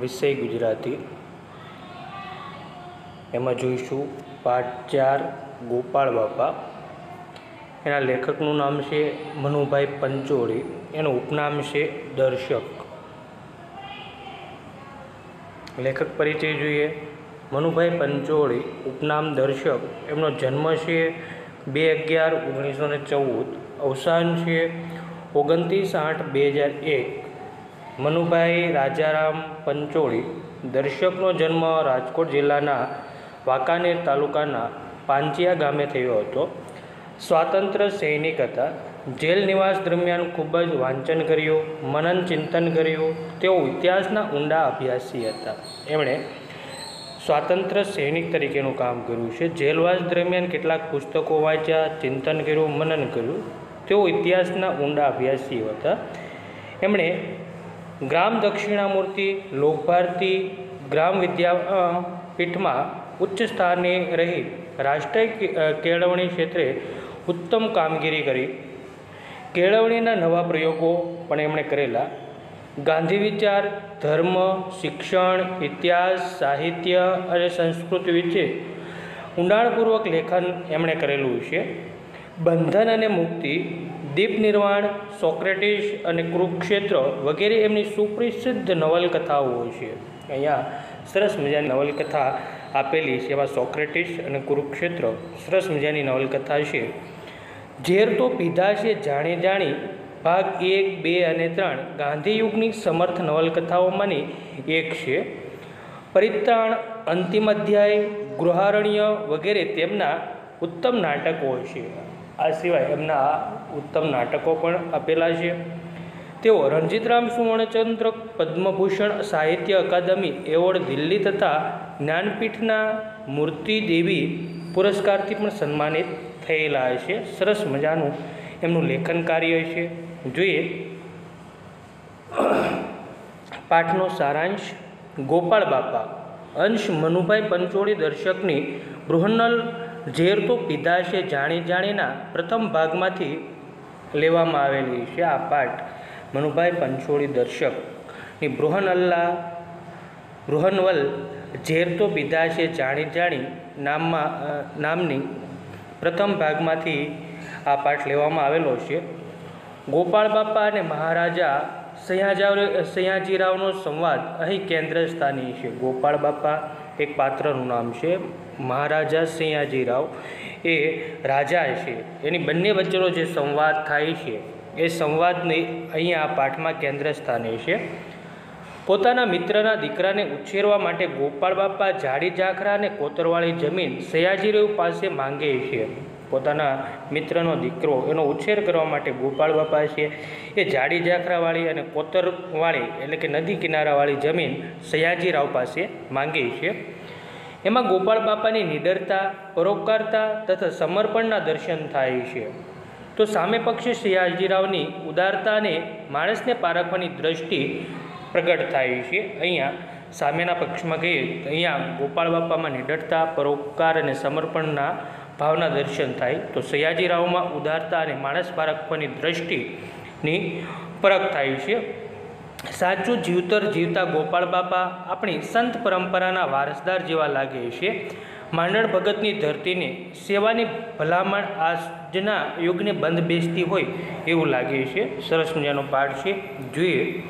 વિષય ગુજરાતી. એમાં જોઈશું પાઠ ચાર ગોપાળ બાપા. એના લેખકનું નામ છે મનુભાઈ પંચોળી. એનું ઉપનામ છે દર્શક. લેખક પરિચય જોઈએ. મનુભાઈ પંચોળી, ઉપનામ દર્શક. એમનો જન્મ છે બે અગિયાર ઓગણીસો ને ચૌદ. અવસાન છે ઓગણત્રીસ આઠ બે હજાર એક. મનુભાઈ રાજારામ પંચોળી દર્શકનો જન્મ રાજકોટ જિલ્લાના વાંકાનેર તાલુકાના પાંચિયા ગામે થયો હતો. સ્વાતંત્ર્ય સૈનિક હતા. જેલ નિવાસ દરમિયાન ખૂબ જ વાંચન કર્યું, મનન ચિંતન કર્યું. તેઓ ઇતિહાસના ઊંડા અભ્યાસી હતા. એમણે સ્વાતંત્ર્ય સૈનિક તરીકેનું કામ કર્યું છે. જેલવાસ દરમિયાન કેટલાક પુસ્તકો વાંચ્યા, ચિંતન કર્યું, મનન કર્યું. તેઓ ઇતિહાસના ઊંડા અભ્યાસી હતા. એમણે ગ્રામ દક્ષિણામૂર્તિ, લોકભારતી ગ્રામ વિદ્યા પીઠમાં ઉચ્ચ સ્થાને રહી રાષ્ટ્રીય કેળવણી ક્ષેત્રે ઉત્તમ કામગીરી કરી. કેળવણીના નવા પ્રયોગો પણ એમણે કરેલા. ગાંધી વિચાર, ધર્મ, શિક્ષણ, ઇતિહાસ, સાહિત્ય અને સંસ્કૃતિ વિશે ઊંડાણપૂર્વક લેખન એમણે કરેલું છે. બંધન અને મુક્તિ દીપ નિર્વાણ, સોક્રેટિસ અને કુરુક્ષેત્ર વગેરે એમની સુપ્રસિદ્ધ નવલકથાઓ છે. અહીંયા સરસ મજાની નવલકથા આપેલી છે. એમાં સોક્રેટિસ અને કુરુક્ષેત્ર સરસ મજાની નવલકથા છે. ઝેર તો પીધા છે જાણે જાણી. ભાગ એક, બે અને ત્રણ ગાંધીયુગની સમર્થ નવલકથાઓમાંની એક છે. પરિત્રાણ, અંતિમ અધ્યાય, ગૃહારણ્ય વગેરે તેમના ઉત્તમ નાટકો છે. આ સિવાય એમના ઉત્તમ નાટકો પણ આપેલા છે. તેઓ રણજીતરામ સુવર્ણચંદ્ર, પદ્મભૂષણ, સાહિત્ય અકાદમી, એવોર્ડ, દિલ્હી તથા જ્ઞાનપીઠના મૂર્તિ દેવી પુરસ્કારથી પણ સન્માનિત થયેલા છે. સરસ મજાનું એમનું લેખન કાર્ય છે. જોઈએ. પાઠનો સારાંશ. ગોપાળ બાપા. અંશ મનુભાઈ પંચોળી દર્શકની બૃહન્નલ ઝેર તો પીધા છે જાણી જાણીના પ્રથમ ભાગમાંથી લેવામાં આવેલી છે આ પાઠ. મનુભાઈ પંચોળી દર્શકની બૃહનલ્લા, બૃહનવલ, ઝેર તો પીધા છે જાણી જાણી નામમાં નામની પ્રથમ ભાગમાંથી આ પાઠ લેવામાં આવેલો છે. ગોપાળ બાપા અને મહારાજા સયાજા સયાજીરાવનો સંવાદ અહીં કેન્દ્ર સ્થાની છે. ગોપાળ બાપા એક પાત્રનું નામ છે મહારાજા સયાજીરાવ એ રાજા છે. એની બંને વચ્ચેનો જે સંવાદ થાય છે, એ સંવાદને અહીંયા આ પાઠમાં કેન્દ્ર સ્થાને છે. પોતાના મિત્રના દીકરાને ઉછેરવા માટે ગોપાળ બાપા જાડી ઝાખરા અને કોતરવાળી જમીન સયાજીરાવ પાસે માંગે છે. પોતાના મિત્રનો દીકરો એનો ઉછેર કરવા માટે ગોપાળ બાપા છે. એ જાડી ઝાખરાવાળી અને કોતરવાળી એટલે કે નદી કિનારાવાળી જમીન સયાજીરાવ પાસે માંગે છે. એમાં ગોપાળ બાપાની નિડરતા, પરોપકારતા તથા સમર્પણના દર્શન થાય છે. તો સામે પક્ષે સયાજીરાવની ઉદારતાને માણસને પારખવાની દ્રષ્ટિ પ્રગટ થાય છે. અહીંયા સામેના પક્ષમાં કહીએ તો અહીંયા ગોપાળ બાપામાં નિડરતા, પરોપકાર અને સમર્પણના ભાવના દર્શન થાય તો સયાજીરાવમાં ઉદારતા અને માણસ પારખવાની દ્રષ્ટિની પરખ થાય છે. સાચું જીવતર જીવતા ગોપાળ બાપા આપણી સંત પરંપરાના વારસદાર જેવા લાગે છે. માંડણ ભગતની ધરતીને સેવાની ભલામણ આજના યુગને બંધ બેસતી હોય એવું લાગે છે. સરસ મજાનો પાઠ છે. જોઈએ.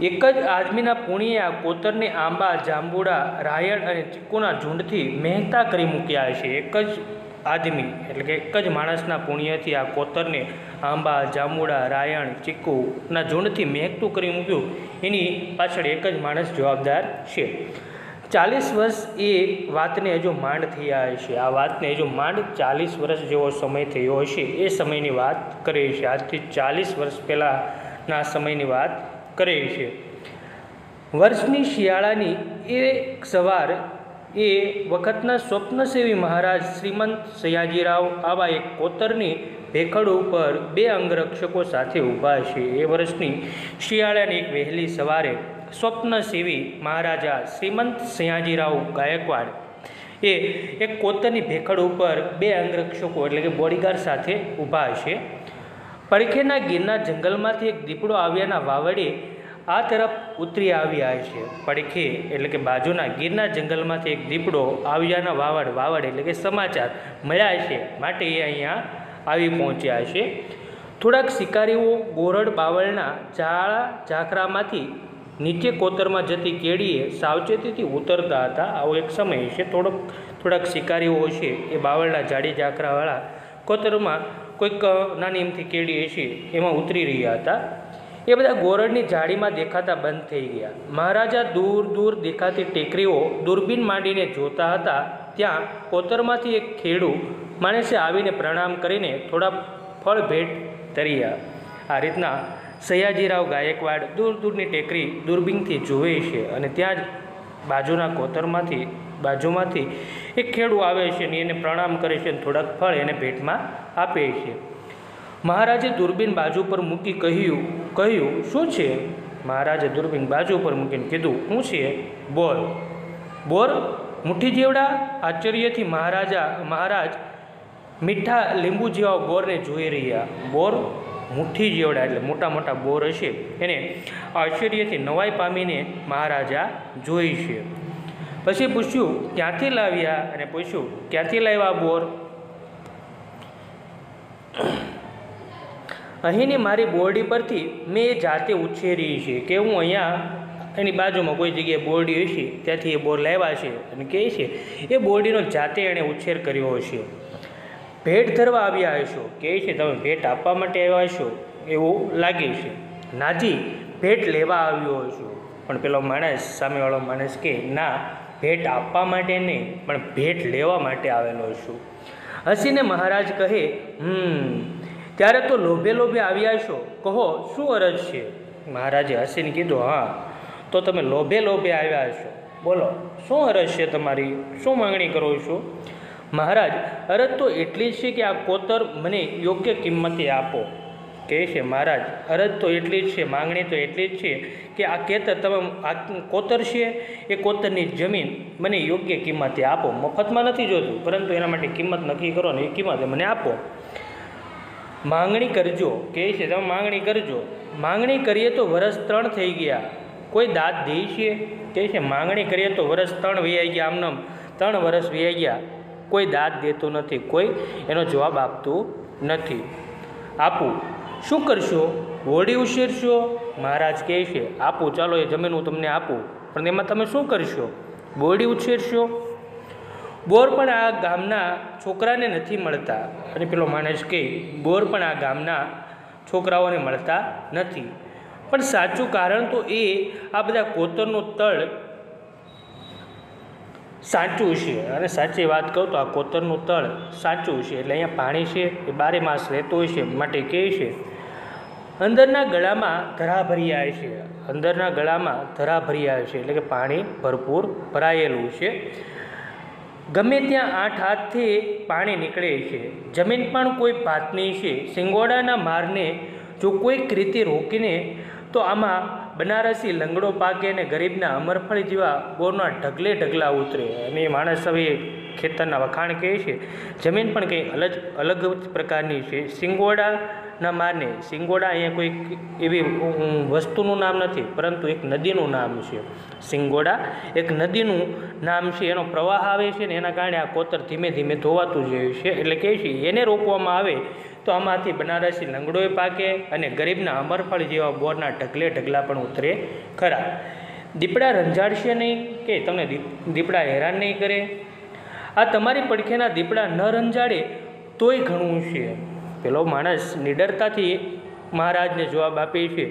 એક જ આદમીના પુણ્યે આ કોતરને આંબા, જાંબુડા, રાયણ અને ચીકુના ઝુંડથી મહેતા કરી મૂક્યા છે. એક જ આદમી એટલે કે એક જ માણસના પુણ્યથી આ કોતરને આંબા, જાંબુડા, રાયણ, ચીકુના ઝુંડથી મહેકતું કરી મૂક્યું. એની પાછળ એક જ માણસ જવાબદાર છે. ચાલીસ વર્ષ એ વાતને હજુ માંડ થયા છે આ વાતને હજુ માંડ ચાલીસ વર્ષ જેવો સમય થયો હશે. એ સમયની વાત કરી છે. આજથી ચાલીસ વર્ષ પહેલાંના સમયની વાત કરે છે. વર્ષની શિયાળાની એ સવાર એ વખતના સ્વપ્નસેવી મહારાજ શ્રીમંત સયાજીરાવ આવા એક કોતરની ભેખડ ઉપર બે અંગરક્ષકો સાથે ઊભા છે. એ વર્ષની શિયાળાની એક વહેલી સવારે સ્વપ્નસેવી મહારાજા શ્રીમંત સયાજીરાવ ગાયકવાડ એ એક કોતરની ભેખડ ઉપર બે અંગરક્ષકો એટલે કે બોડીગાર્ડ સાથે ઊભા છે. પડખેના ગીરના જંગલમાંથી એક દીપડો આવ્યાના વાવડે આ તરફ ઉતરી આવ્યા છે. પડખે એટલે કે બાજુના ગીરના જંગલમાંથી એક દીપડો આવ્યાના વાવડ વાવડ એટલે કે સમાચાર મળ્યા છે માટે એ અહીંયા આવી પહોંચ્યા છે. થોડાક શિકારીઓ ગોરડ બાવળના ઝાડા ઝાખરામાંથી નીચે કોતરમાં જતી કેડીએ સાવચેતીથી ઉતરતા હતા. આવો એક સમય છે. થોડોક, થોડાક શિકારીઓ છે એ બાવળના જાડી ઝાખરાવાળા કોતરમાં કોઈક નાની એમથી કેડી છે એમાં ઉતરી રહ્યા હતા. એ બધા ગોરડની જાળીમાં દેખાતા બંધ થઈ ગયા. મહારાજા દૂર દૂર દેખાતી ટેકરીઓ દૂરબીન માંડીને જોતા હતા. ત્યાં કોતરમાંથી એક ખેડૂ માણસે આવીને પ્રણામ કરીને થોડા ફળ ભેટ તર્યા આ રીતના સયાજીરાવ ગાયકવાડ દૂર દૂરની ટેકરી દૂરબીનથી જુએ છે અને ત્યાં જ બાજુના કોતરમાંથી બાજુમાંથી એક ખેડૂ આવે છે ને એને પ્રણામ કરે છે અને થોડાક ફળ એને ભેટમાં આપે છે. મહારાજે દૂરબીન બાજુ પર મૂકી કહ્યું કહ્યું, શું છે? મહારાજે દૂરબીન બાજુ પર મૂકીને કીધું શું છે, બોર. બોર? મુઠ્ઠી જેવડા? આશ્ચર્યથી મહારાજા, મહારાજ મીઠા લીંબુ જેવા બોરને જોઈ રહ્યા. બોર? મુઠ્ઠી જેવડા, એટલે મોટા મોટા બોર હશે. એને આશ્ચર્યથી નવાઈ પામીને મહારાજા જોઈ છે. પછી પૂછ્યું, ક્યાંથી લાવ્યા? અને પૂછ્યું, ક્યાંથી લાવ્યા બોર? અહીંની મારી બોરડી પરથી મેં એ જાતે ઉછેરી છે કે હું અહીંયા એની બાજુમાં કોઈ જગ્યાએ બોરડી છે ત્યાંથી એ બોર લાવ્યા છે અને કહે છે, એ બોરડીનો જાતે એણે ઉછેર કર્યો હશે. ભેટ ધરવા આવ્યા હશો. કહે છે, તમે ભેટ આપવા માટે આવ્યા હશો? એવું લાગે છે. નાજી ભેટ લેવા આવ્યો હશો પણ પેલો માણસ, સામેવાળો માણસ કે ના ભેટ આપવા માટે નહીં, પણ ભેટ લેવા માટે આવેલો છું. હસીને મહારાજ કહે, હમ, ત્યારે તો લોભે લોભે આવ્યા છો. કહો, શું અરજ છે? મહારાજે હસીને કીધું, હા, તો તમે લોભે લોભે આવ્યા છો. બોલો, શું અરજ છે તમારી? શું માંગણી કરો છો? મહારાજ, અરજ તો એટલી છે કે આ કોતર મને યોગ્ય કિંમતે આપો. કહે છે, મહારાજ, અરજ તો એટલી જ છે, માંગણી તો એટલી જ છે કે આ કેતર તમે આ કોતર છે, એ કોતરની જમીન મને યોગ્ય કિંમતે આપો. મફતમાં નથી જોતું, પરંતુ એના માટે કિંમત નક્કી કરો ને એ કિંમતે મને આપો. માંગણી કરજો, કહે છે, તમે માંગણી કરજો. માંગણી કરીએ તો વરસ ત્રણ થઈ ગયા. કોઈ દાંત દે છે? કહે છે, માંગણી કરીએ તો વરસ ત્રણ વૈયા ગયા આમનામ ત્રણ વરસ વૈયા ગયા. કોઈ દાંત દેતું નથી, કોઈ? એનો જવાબ આપતું નથી. આપું. શું કરશો? હોળી ઉછેરશો? મહારાજ કહે છે, આપું, ચાલો, એ જમીન હું તમને આપું. પણ એમાં તમે શું કરશો? બોરડી ઉછેરશો? બોર પણ આ ગામના છોકરાને નથી મળતા. અને પેલો માણસ કહે, બોર પણ આ ગામના છોકરાઓને મળતા નથી. પણ સાચું કારણ તો એ, આ બધા કોતરનું તળ સાચું છે. અને સાચી વાત કહું તો આ કોતરનું તળ સાચું છે. એટલે અહીંયા પાણી છે, એ બારે માસ રહેતું હોય છે, માટે કહે છે. અંદરના ગળામાં ધરા ભર્યા છે. અંદરના ગળામાં ધરા ભર્યા છે. એટલે કે પાણી ભરપૂર ભરાયેલું છે. ગમે ત્યાં આઠ હાથથી પાણી નીકળે છે. જમીન પણ કોઈ ભાતની છે. સિંગોડાના મારને જો કોઈક રીતે રોકીને તો આમાં બનારસી લંગડો પાકે અને ગરીબના અમરફળ જેવા બોરના ઢગલે ઢગલા ઉતરે. અને એ માણસ હવે ખેતરના વખાણ કહે છે. જમીન પણ કંઈ અલગ અલગ પ્રકારની છે. સિંગોડાના માને. સિંગોડા અહીંયા કોઈક એવી વસ્તુનું નામ નથી, પરંતુ એક નદીનું નામ છે. સિંગોડા એક નદીનું નામ છે, એનો પ્રવાહ આવે છે ને એના કારણે આ કોતર ધીમે ધીમે ધોવાતું જાય છે. એટલે કહે છે, એને રોકવામાં આવે તો આમાંથી બનારસી લંગડોય પાકે અને ગરીબના અમરફળ જેવા બોરના ઢગલે ઢગલા પણ ઉતરે ખરા. દીપડા રંજાડશે નહીં કે તમને દીપડા હેરાન નહીં કરે? આ તમારી પડખેના દીપડા ન રંજાડે તોય ઘણું છે. પેલો માણસ નિડરતાથી મહારાજને જવાબ આપે છે,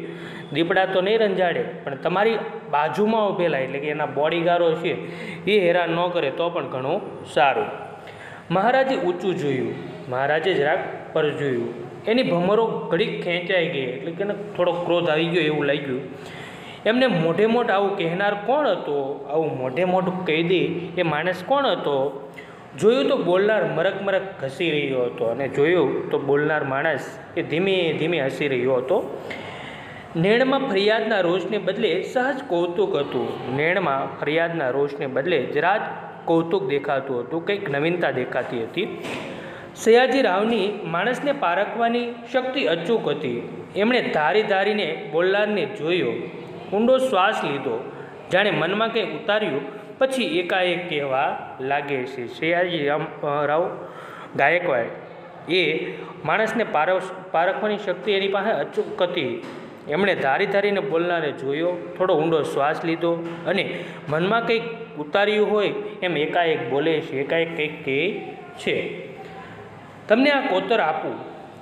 દીપડા તો નહીં રંજાડે, પણ તમારી બાજુમાં ઊભેલા, એટલે કે એના બોડીગારો છે, એ હેરાન ન કરે તો પણ ઘણું સારું. મહારાજે ઊંચું જોયું, મહારાજે જરાક પર જોયું, એની ભમરો ઘડીક ખેંચાઈ ગઈ, એટલે કે થોડો ક્રોધ આવી ગયો એવું લાગ્યું. એમને મોઢે મોઢ આવું કહેનાર કોણ હતો? આવું મોઢે મોઢું કહી દે એ માણસ કોણ હતો? જોયું તો બોલનાર મરક મરક ઘસી રહ્યો હતો અને જોયું તો બોલનાર માણસ એ ધીમે ધીમે હસી રહ્યો હતો. નેણમાં ફરિયાદના રોષને બદલે સહજ કૌતુક હતું. નેણમાં ફરિયાદના રોષને બદલે જરા જ કૌતુક દેખાતું હતું, કંઈક નવીનતા દેખાતી હતી. સયાજી રાવની માણસને પારખવાની શક્તિ અચૂક હતી. એમણે ધારી ધારીને બોલનારને જોયો. ઊંડો શ્વાસ લીધો. જાણે મનમાં કંઈ ઉતાર્યું પછી એકાએક કહેવા લાગે છે. રામ રાવ ગાયકવાડ, એ માણસને પારસ પારખવાની શક્તિ એની પાસે અચૂક હતી. એમણે ધારી ધારીને બોલનારે જોયો, થોડો ઊંડો શ્વાસ લીધો અને મનમાં કંઈક ઉતાર્યું હોય એમ એકાએક બોલે છે. એકાએક કંઈક કહે છે. તમને આ કોતર આપું?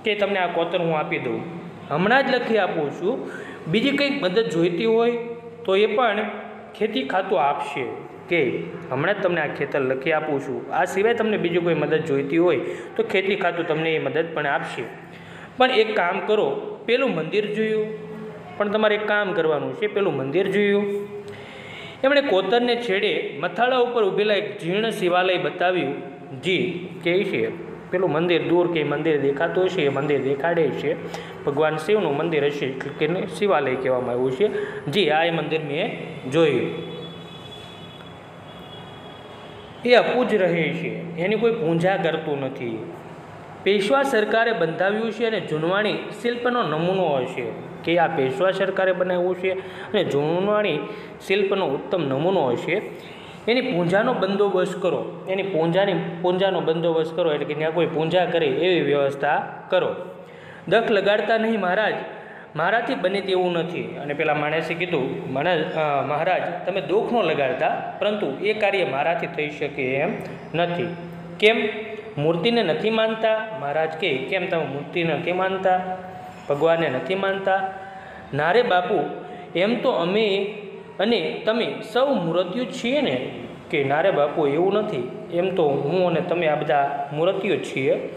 કે તમને આ કોતર હું આપી દઉં? હમણાં જ લખી આપું છું. બીજી કંઈક મદદ જોઈતી હોય તો એ પણ ખેતી ખાતું આપશે. કે હમણાં જ તમને આ ખેતર લખી આપું છું. આ સિવાય તમને બીજી કોઈ મદદ જોઈતી હોય તો ખેતી ખાતું તમને એ મદદ પણ આપશે. પણ એક કામ કરો, પેલું મંદિર જોયું. પણ તમારે એક કામ કરવાનું છે, પેલું મંદિર જોયું. એમણે કોતરને છેડે મથાળા ઉપર ઊભેલા એક જીર્ણ શિવાલય બતાવ્યું. જી, કે છે, પેલું મંદિર દૂર કે મંદિર દેખાતું હશે એ મંદિર દેખાડે છે. ભગવાન શિવનું મંદિર હશે કે શિવાલય કહેવામાં આવ્યું છે. જી, આ એ મંદિર મેં જોયું. એ અપૂજ રહે છે. એની કોઈ પૂજા કરતું નથી. પેશવા સરકારે બંધાવ્યું છે અને જૂનવાણી શિલ્પનો નમૂનો હશે કે આ પેશવા સરકારે બનાવ્યું છે અને જૂનવાણી શિલ્પનો ઉત્તમ નમૂનો હશે. એની પૂંજાનો બંદોબસ્ત કરો. એની પૂંજાની પૂંજાનો બંદોબસ્ત કરો એટલે કે ત્યાં કોઈ પૂંજા કરે એવી વ્યવસ્થા કરો. દખ લગાડતા નહીં મહારાજ. મારાથી બને તેવું નથી. અને પેલા માણસે કીધું, મને મહારાજ, તમે દુઃખ ન લગાડતા, પરંતુ એ કાર્ય મારાથી થઈ શકે એમ નથી. કેમ? મૂર્તિને નથી માનતા? મહારાજ કે, કેમ તમે મૂર્તિને નથી માનતા? ભગવાનને નથી માનતા? નારે બાપુ, એમ તો અમે અને તમે સૌ મૂર્તિઓ છીએ ને? કે નારે બાપુ, એવું નથી. એમ તો હું અને તમે આ બધા મૂર્તિઓ છીએ.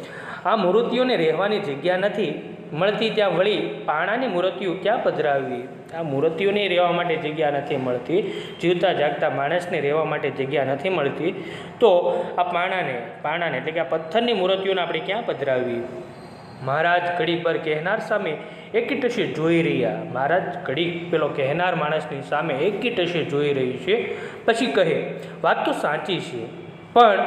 આ મૂર્તિઓને રહેવાની જગ્યા નથી. મળતી ત્યાં વળી પાણાની મૂર્તિઓ ક્યાં પધરાવવી? આ મૂર્તિઓને રહેવા માટે જગ્યા નથી મળતી. જીવતા જાગતા માણસને રહેવા માટે જગ્યા નથી મળતી. તો આ પાણાને પાણાને એટલે કે આ પથ્થરની મૂર્તિઓને આપણે ક્યાં પધરાવવી? મહારાજ ઘડી પર કહેનાર સામે એકીટશે જોઈ રહ્યા. મહારાજ ઘડી પેલો કહેનાર માણસની સામે એકીટશે જોઈ રહી છે. પછી કહે, વાત તો સાચી છે, પણ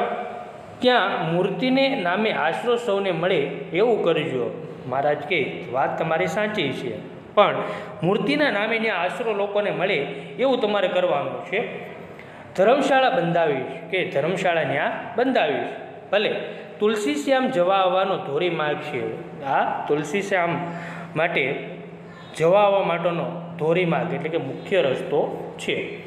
ત્યાં મૂર્તિને નામે આશરો સૌને મળે એવું કરજો. મહારાજ કે, વાત તમારી સાચી છે. પણ મૂર્તિના નામે ત્યાં આશરો લોકોને મળે એવું તમારે કરવાનું છે. ધર્મશાળા બંધાવીશ કે ધર્મશાળા ત્યાં બંધાવીશ? ભલે, તુલસી શ્યામ જવા આવવાનો ધોરી માર્ગ છે. આ તુલસી શ્યામ માટે જવા આવવા માટેનો ધોરી માર્ગ એટલે કે મુખ્ય રસ્તો છે.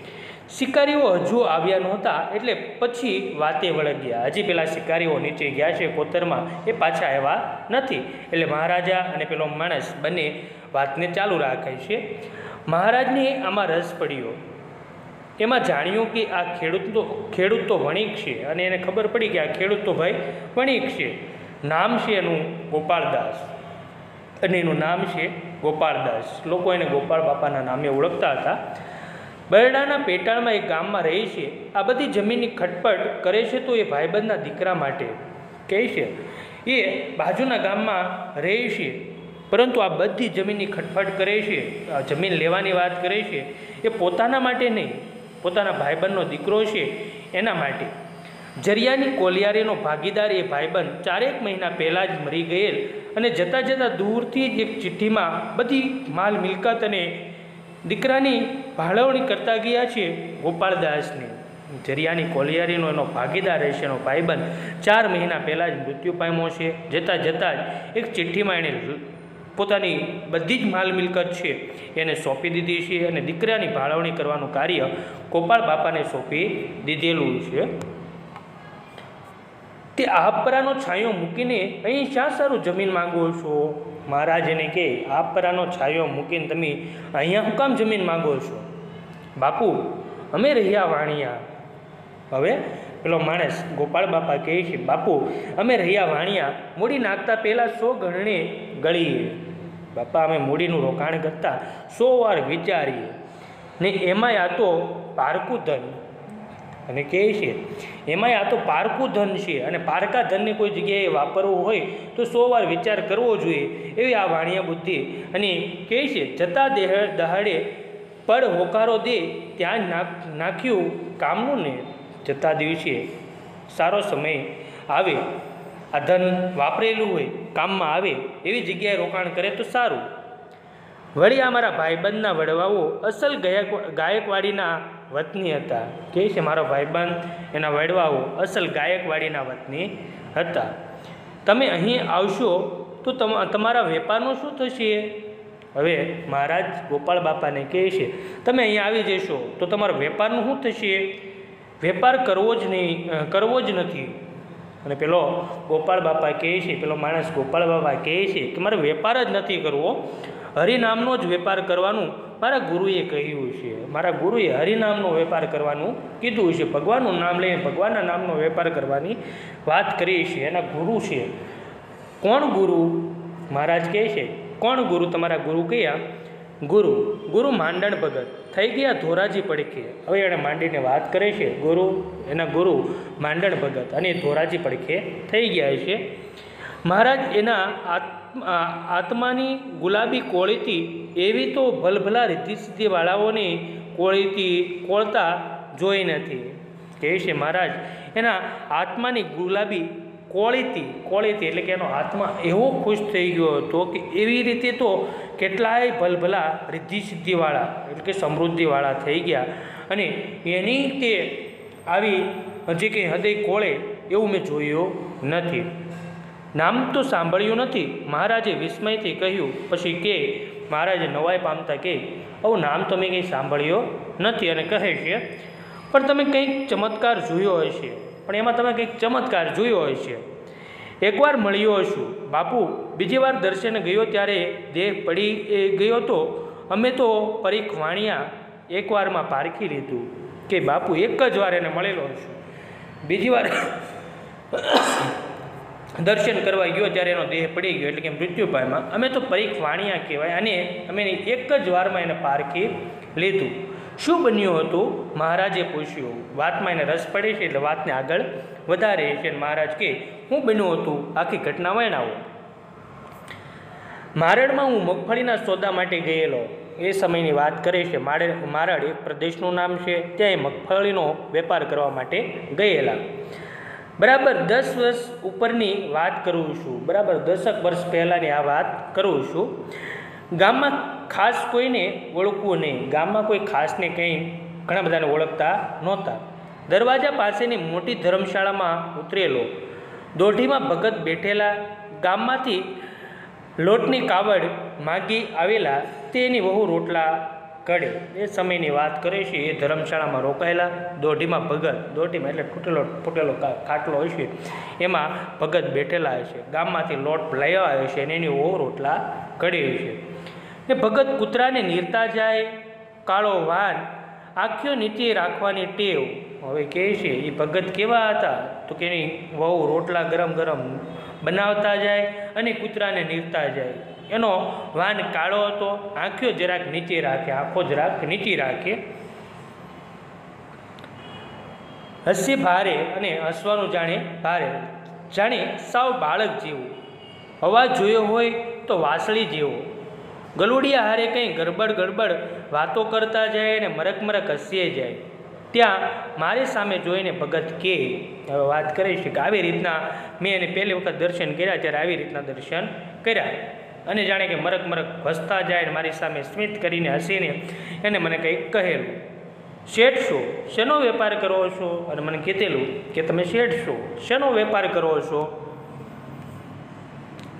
શિકારીઓ હજુ આવ્યા નહોતા એટલે પછી વાતે વળગ્યા. હજી પેલા શિકારીઓ નીચે ગયા છે કોતરમાં. એ પાછા આવ્યા નથી. એટલે મહારાજા અને પેલો માણસ બંને વાતને ચાલુ રાખે છે. મહારાજને આમાં રસ પડ્યો. એમાં જાણ્યું કે આ ખેડૂત તો ખેડૂત તો વણિક છે અને એને ખબર પડી કે આ ખેડૂત તો ભાઈ વણિક છે. નામ છે એનું ગોપાળદાસ. અને એનું નામ છે ગોપાળદાસ. લોકો એને ગોપાળ બાપાના નામે ઓળખતા હતા. બરડાના પેટાળમાં એક ગામમાં રહે છે. આ બધી જમીનની ખટપટ કરે છે તો એ ભાઈબંધના દીકરા માટે. કહે છે, એ બાજુના ગામમાં રહે છે, પરંતુ આ બધી જમીનની ખટપટ કરે છે જમીન લેવાની વાત કરે છે. એ પોતાના માટે નહીં, પોતાના ભાઈબંધનો દીકરો છે એના માટે. જરિયાની કોલિયારીનો ભાગીદાર એ ભાઈબંધ ચારેક મહિના પહેલાં જ મરી ગયેલ અને જતાં જતાં દૂરથી જ એક ચિઠ્ઠીમાં બધી માલ મિલકત અને દીકરાની ભાળવણી કરતા ગયા છે ગોપાળદાસની જરિયાની કોલિયારીનો એનો ભાગીદાર રહેશે એનો ભાઈબંધ. ચાર મહિના પહેલાં જ મૃત્યુ પામ્યો છે. જતાં જતાં જ એક ચિઠ્ઠીમાં એણે પોતાની બધી જ માલ મિલકત છે એને સોંપી દીધી છે અને દીકરાની ભાળવણી કરવાનું કાર્ય ગોપાળ બાપાને સોંપી દીધેલું છે. તે આપરાનો છાંયો મૂકીને, અહીં શા સારું જમીન માગો છો? મહારાજ એને કે આપરાનો છાંયો મૂકીને તમે અહીંયા હું કામ જમીન માગો છો? બાપુ, અમે રહ્યા વાણિયા. હવે પેલો માણસ ગોપાળ બાપા કહે છે, બાપુ, અમે રહ્યા વાણિયા, મૂડી નાખતા પહેલાં સો ગણને ગળીએ. બાપા, અમે મૂડીનું રોકાણ કરતા સો વાર વિચારીએ. ને એમાંય આ તો પારકું ધન. અને કહે છે, એમાંય આ તો પારકું ધન છે અને પારકા ધનને કોઈ જગ્યાએ વાપરવું હોય તો સો વાર વિચાર કરવો જોઈએ. એવી આ વાણિયા બુદ્ધિ. અને કહે છે, જતા દેહ દહાડે પડ હોકારો દે ત્યાં નાખ્યું કામનું ને જતા દિવસે સારો સમય આવે. આ ધન વાપરેલું હોય, કામમાં આવે, એવી જગ્યાએ રોકાણ કરે તો સારું. વળી આ મારા ભાઈબંધના વડવાઓ અસલ ગાયક, ગાયકવાડીના વતની હતા. કે છે મારો ભાઈબંધ? એના વડવાઓ અસલ ગાયકવાડીના વતની હતા. તમે અહીં આવશો તો તમ, તમારા વેપારનું શું થશે? હવે મહારાજ ગોપાળ બાપાને કહે છે, તમે અહીંયા આવી જશો, તો તમારો વેપારનું શું થશે? વેપાર કરવો જ નહીં કરવો જ નથી. અને પેલો ગોપાળ બાપા કહે છે, પેલો માણસ ગોપાળ બાપા કહે છે કે, મારે વેપાર જ નથી કરવો હરિનામનો જ વેપાર કરવાનું મારા ગુરુએ કહ્યું છે. મારા ગુરુએ હરિનામનો વેપાર કરવાનું કીધું છે, ભગવાનનું નામ લઈને ભગવાનના નામનો વેપાર કરવાની વાત કરી છે, એના ગુરુ છે. કોણ ગુરુ? મહારાજ કહે છે કોણ ગુરુ તમારા ગુરુ કયા? ગુરુ ગુરુ માંડણ ભગત. થઈ ગયા ધોરાજી પડખે. હવે એણે માંડીને વાત કરે છે, ગુરુ, એના ગુરુ માંડણ ભગત અને ધોરાજી પડખે થઈ ગયા છે. મહારાજ, એના આત્મ- આત્માની ગુલાબી કોળીથી એવી તો ભલભલા રીતિ સિદ્ધિવાળાઓની કોળીથી કોળતા જોઈ નથી. કહે છે, મહારાજ, એના આત્માની ગુલાબી કોળીથી કોળીતી એટલે કે એનો આત્મા એવો ખુશ થઈ ગયો હતો કે એવી રીતે તો કેટલાય ભલભલા રિદ્ધિ સિદ્ધિવાળા એટલે કે સમૃદ્ધિવાળા થઈ ગયા. અને એની તે આવી હજી કંઈ હૃદય કોળે એવું મેં જોયું નથી. નામ તો સાંભળ્યું નથી. મહારાજે વિસ્મયથી કહ્યું, પછી કે, મહારાજે નવાઈ પામતા કે, આવું નામ તો મેં કંઈ સાંભળ્યો નથી. અને કહે છે, પણ તમે કંઈક ચમત્કાર જોયો હશે. પણ એમાં તમે કંઈક ચમત્કાર જોયો હોય છે. એકવાર મળ્યો છું. બાપુ, બીજી વાર દર્શને ગયો ત્યારે દેહ પડી ગયો તો અમે તો પરીખ વાણિયા એકવારમાં પારખી લીધું કે બાપુ, એક જ વાર એને મળેલો છું. બીજી વાર દર્શન કરવા ગયો ત્યારે એનો દેહ પડી ગયો, એટલે કે મૃત્યુ અમે તો પરીખ વાણિયા કહેવાય અને અમે એક જ વારમાં એને પારખી લીધું. શું બન્યું હતું? મહારાજે પૂછ્યું. વાતમાં એને રસ પડે છે એટલે વાતને આગળ વધારે છે મહારાજ કે, હું બન્યું હતું? આખી ઘટના વર્ણાવો. મારડમાં હું મગફળીના સોદા માટે ગયેલો. એ સમયની વાત કરે છે, મારે મારડ એક પ્રદેશનું નામ છે. ત્યાં એ મગફળીનો વેપાર કરવા માટે ગયેલા. બરાબર દસ વર્ષ ઉપરની વાત કરું છું. બરાબર દસક વર્ષ પહેલાંની આ વાત કરું છું. ગામમાં ખાસ કોઈને ઓળખવું નહીં. ગામમાં કોઈ ખાસને કંઈ ઘણા બધાને ઓળખતા નહોતા. દરવાજા પાસેની મોટી ધર્મશાળામાં ઉતરેલો. દોઢીમાં ભગત બેઠેલા. ગામમાંથી લોટની કાવડ માગી આવેલા. તેની વહુ રોટલા કડે એ સમયની વાત કરે છે, એ ધર્મશાળામાં રોકાયેલા દોઢીમાં ભગત. દોઢીમાં એટલે ફૂટેલો ફૂટેલો ખાટલો છે. એમાં ભગત બેઠેલા છે. ગામમાંથી લોટ લઈ આવ્યો છે અને એની વહુ રોટલા કડે છે. ને ભગત કૂતરાને નીરતા જાય, કાળો વાન આંખ્યો નીચે રાખવાની ટેવ. હવે કહે છે એ ભગત કેવા હતા? તો કે વહુ રોટલા ગરમ ગરમ બનાવતા જાય અને કૂતરાને નીરતા જાય. એનો વાન કાળો હતો આંખ્યો જરાક નીચે રાખે, આંખો જરાક નીચે રાખે. હસી ભારે અને હસવાનું જાણે ભારે. જાણે સાવ બાળક જેવું. અવાજ જોયો હોય તો વાસળી જેવો. ગલુડિયા હારે કંઈ ગરબડ ગડબડ વાતો કરતા જાય અને મરક મરક હસીએ જાય. ત્યાં મારી સામે જોઈને ભગત કે, હવે વાત કરી છે કે આવી રીતના મેં એને પહેલી વખત દર્શન કર્યા, ત્યારે આવી રીતના દર્શન કર્યા. અને જાણે કે મરક મરક હસતા જાય મારી સામે સ્મિત કરીને હસીને એને મને કંઈક કહેલું. શેઠ છો શેનો વેપાર કરો છો? અને મને કીધેલું કે તમે શેઠ છો શેનો વેપાર કરો છો?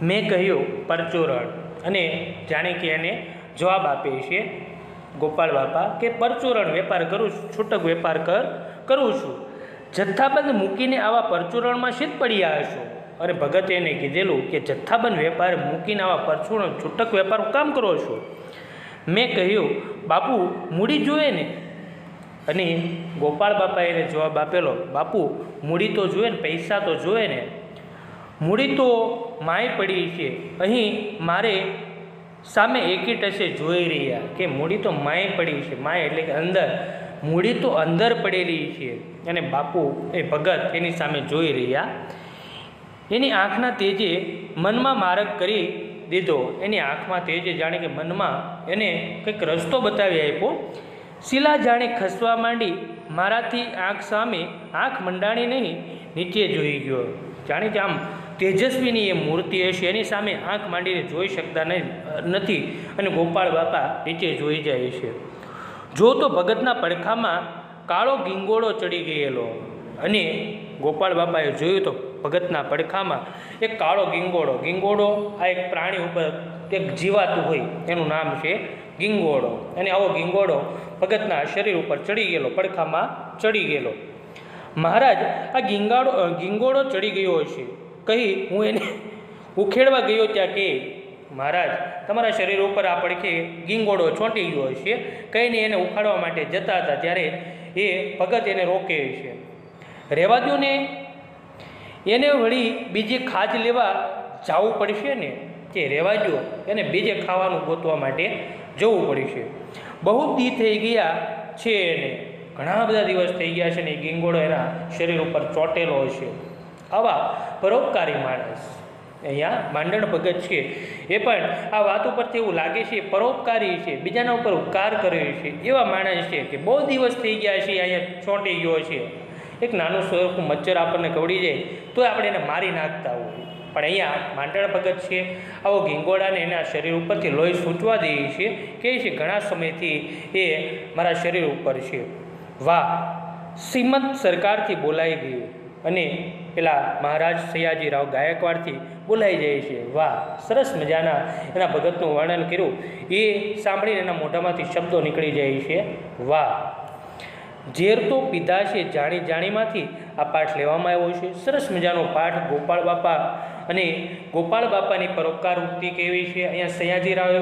મેં કહ્યું, પરચુરણ. અને જાણે કે એને જવાબ આપે છે, ગોપાલ બાપા, કે પરચુરણ વેપાર કરું છું, છૂટક વેપાર કર, કરું છું. જથ્થાબંધ મૂકીને આવા પરચુરણમાં શીત પડ્યા હશો? અને ભગતે એને કીધેલું કે, જથ્થાબંધ વેપાર મૂકીને આવા પરચુરણ, છૂટક વેપાર કામ કરો છો? મેં કહ્યું, બાપુ, મૂડી જોઈએ ને. અને ગોપાળ બાપાએ જવાબ આપેલો, બાપુ, મૂડી તો જોઈએ ને, પૈસા તો જોઈએ ને. મૂડી તો માય પડી છે. અહીં મારે સામે એકી જોઈ રહ્યા કે મૂડી તો માય પડી છે. માય એટલે કે અંદર. મૂડી તો અંદર પડેલી છે. અને બાપુ એ ભગત એની સામે જોઈ રહ્યા. એની આંખના તેજે મનમાં મારક કરી દીધો. એની આંખમાં તેજે જાણે કે મનમાં એને કંઈક રસ્તો બતાવી આપ્યો. શિલા જાણે ખસવા માંડી. મારાથી આંખ સામે આંખ મંડાણી નહીં, નીચે જોઈ ગયો. જાણે કે આમ તેજસ્વીની એ મૂર્તિ હશે, એની સામે આંખ માંડીને જોઈ શકતા નથી. અને ગોપાળ બાપા નીચે જોઈ જાય છે. જો તો ભગતના પડખામાં કાળો ગીંગોળો ચડી ગયેલો. અને ગોપાળ બાપાએ જોયું તો ભગતના પડખામાં એક કાળો ગીંગોળો. ગીંગોળો આ એક પ્રાણી ઉપર એક જીવાતું હોય, એનું નામ છે ગીંગોળો. અને આવો ગીંગોળો ભગતના શરીર ઉપર ચડી ગયેલો, પડખામાં ચડી ગયેલો. મહારાજ, આ ગીંગાળો ગીંગોળો ચડી ગયો હશે કહી હું એને ઉખેડવા ગયો ત્યાં કે, મહારાજ, તમારા શરીર ઉપર આ પડખે ગીંગોળો ચોંટી ગયો છે કહીને એને ઉખાડવા માટે જતા હતા, ત્યારે એ ભગત એને રોકે છે. રહેવા દો ને એને વળી બીજી ખાજ લેવા જવું પડશે ને? કે રહેવા દો એને બીજે ખાવાનું ગોતવા માટે જવું પડશે. બહુ દી થઈ ગયા છે એને. ઘણા બધા દિવસ થઈ ગયા છે ને, એ ગીંગોળો એના શરીર ઉપર ચોંટેલો છે આવા પરોપકારી માણસ. અહીંયા માંડણ ભગત છે. એ પણ આ વાત ઉપરથી એવું લાગે છે, પરોપકારી છે, બીજાના ઉપર ઉપકાર કર્યો છે. એવા માણસ છે કે બહુ દિવસ થઈ ગયા છે, અહીંયા ચોંટી ગયો છે. એક નાનું સ્વરૂપનું મચ્છર આપણને કવડી જાય તો આપણે એને મારી નાખતા હોય. પણ અહીંયા માંડણ ભગત છે, આવો ગીંગોડાને એના શરીર ઉપરથી લોહી સૂંચવા દે છે. કહે છે, ઘણા સમયથી એ મારા શરીર ઉપર છે. વાહ, શ્રીમંત સરકારથી બોલાઈ ગયું. અને પેલા મહારાજ સયાજીરાવ ગાયકવાડથી બોલાઈ જાય છે. વાહ, સરસ મજાના એના ભગતનું વર્ણન કર્યું. એ સાંભળીને એના મોઢામાંથી શબ્દો નીકળી જાય છે. વાહ, ઝેર તો પીધા છે જાણી જાણીમાંથી આ પાઠ લેવામાં આવ્યો છે. સરસ મજાનો પાઠ ગોપાળ બાપા અને ગોપાળ બાપાની પરોપકાર ઉક્તિ કેવી છે? અહીંયા સયાજીરાવ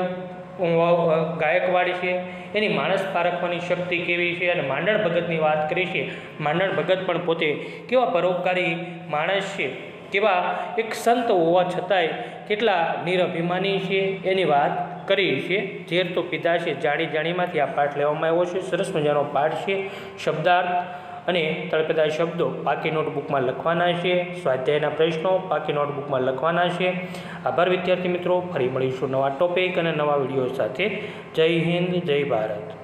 ગાયકવાડ છે. એની માણસ પારખવાની શક્તિ કેવી છે? અને માંડણ ભગતની વાત કરી છે. માંડણ ભગત પણ પોતે કેવા પરોપકારી માણસ છે? કેવા એક સંત હોવા છતાંય કેટલા નિરભિમાની છે એની વાત કરી છે. ઝેર તો પીધા છે. જાણી જાણીમાંથી આ પાઠ લેવામાં આવ્યો છે. સરસ મજાનો પાઠ છે. શબ્દાર્થ અને તળપેદા શબ્દો પાકી નોટબુકમાં લખવાના છે, સ્વાધ્યાયના પ્રશ્નો પાકી નોટબુકમાં લખવાના છે. આભાર વિદ્યાર્થી મિત્રો, ફરી મળીશું નવા ટોપિક અને નવા વીડિયો સાથે. જય હિન્દ, જય ભારત.